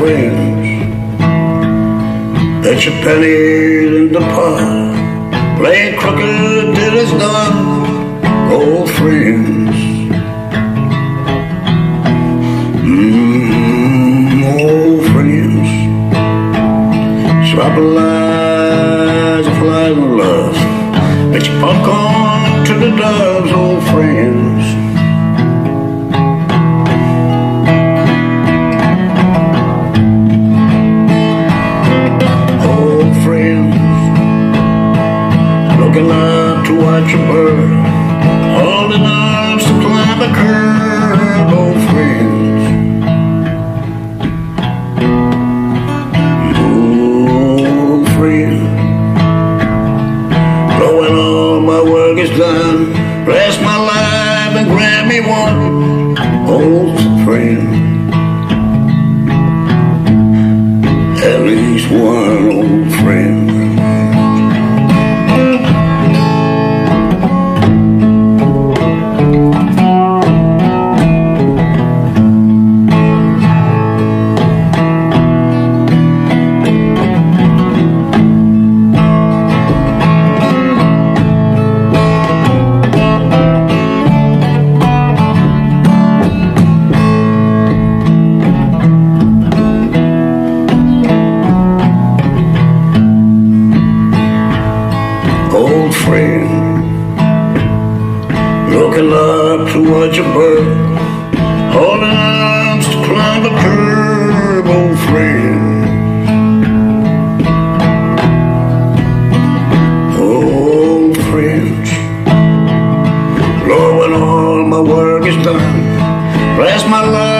friends. Bet your pennies in the pot. Playing croquet till it's done. Old friends. Mmm, old friends. Swap lies, flies and love. Bet your popcorn to the doves, old friends. Looking up to watch a bird, holding arms to climb a curve. Old friends, old friends, knowing all my work is done, bless my life and grant me one. Old friend. at least one friend, looking up to watch a bird, holding arms to climb the curb. Old friend, old friends, Lord, when all my work is done, bless my life